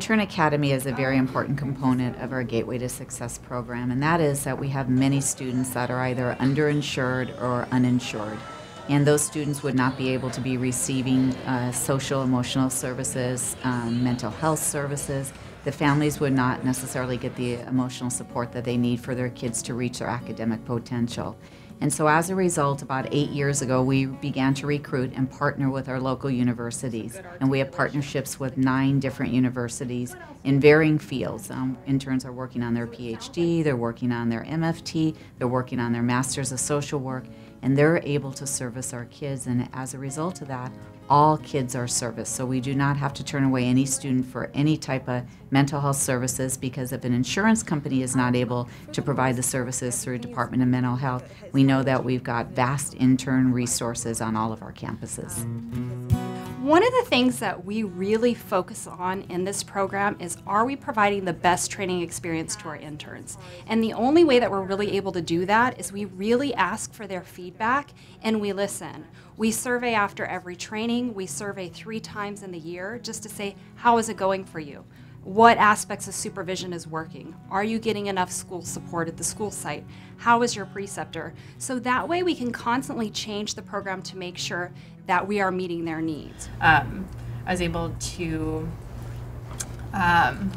Intern Academy is a very important component of our Gateway to Success program, and that is that we have many students that are either underinsured or uninsured. And those students would not be able to be receiving uh, social emotional services, um, mental health services. The families would not necessarily get the emotional support that they need for their kids to reach their academic potential. And so as a result, about eight years ago, we began to recruit and partner with our local universities. And we have partnerships with nine different universities in varying fields. Um, interns are working on their PhD, they're working on their MFT, they're working on their Masters of Social Work, and they're able to service our kids. And as a result of that, all kids are serviced. So we do not have to turn away any student for any type of mental health services because if an insurance company is not able to provide the services through Department of Mental Health, we know that we've got vast intern resources on all of our campuses. One of the things that we really focus on in this program is are we providing the best training experience to our interns? And the only way that we're really able to do that is we really ask for their feedback and we listen. We survey after every training, we survey three times in the year just to say, how is it going for you? What aspects of supervision is working? Are you getting enough school support at the school site? How is your preceptor? So that way we can constantly change the program to make sure that we are meeting their needs. Um, I was able to um,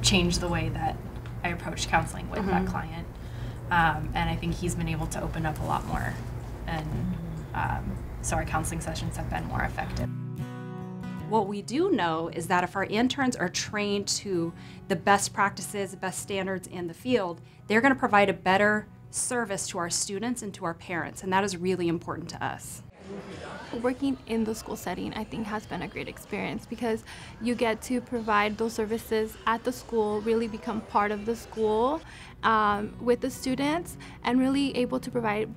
change the way that I approach counseling with that client. Um, and I think he's been able to open up a lot more. And um, so our counseling sessions have been more effective. What we do know is that if our interns are trained to the best practices, best standards in the field, they're going to provide a better service to our students and to our parents, and that is really important to us. Working in the school setting, I think, has been a great experience because you get to provide those services at the school, really become part of the school um, with the students, and really able to provide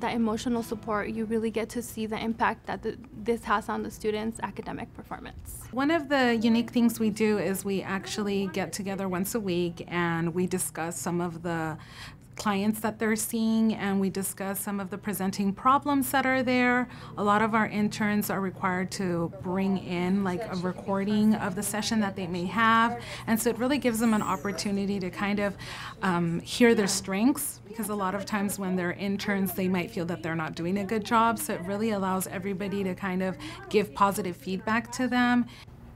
that emotional support. You really get to see the impact that the, this has on the students' academic performance. One of the unique things we do is we actually get together once a week and we discuss some of the clients that they're seeing and we discuss some of the presenting problems that are there. A lot of our interns are required to bring in like a recording of the session that they may have. And so it really gives them an opportunity to kind of um, hear their strengths because a lot of times when they're interns, they might feel that they're not doing a good job. So it really allows everybody to kind of give positive feedback to them.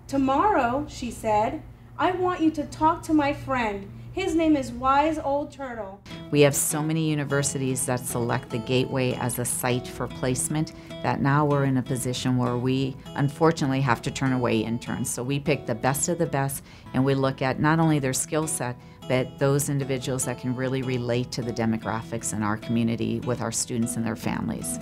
Tomorrow, she said, I want you to talk to my friend. His name is Wise Old Turtle. We have so many universities that select the Gateway as a site for placement that now we're in a position where we unfortunately have to turn away interns. So we pick the best of the best and we look at not only their skill set, but those individuals that can really relate to the demographics in our community with our students and their families.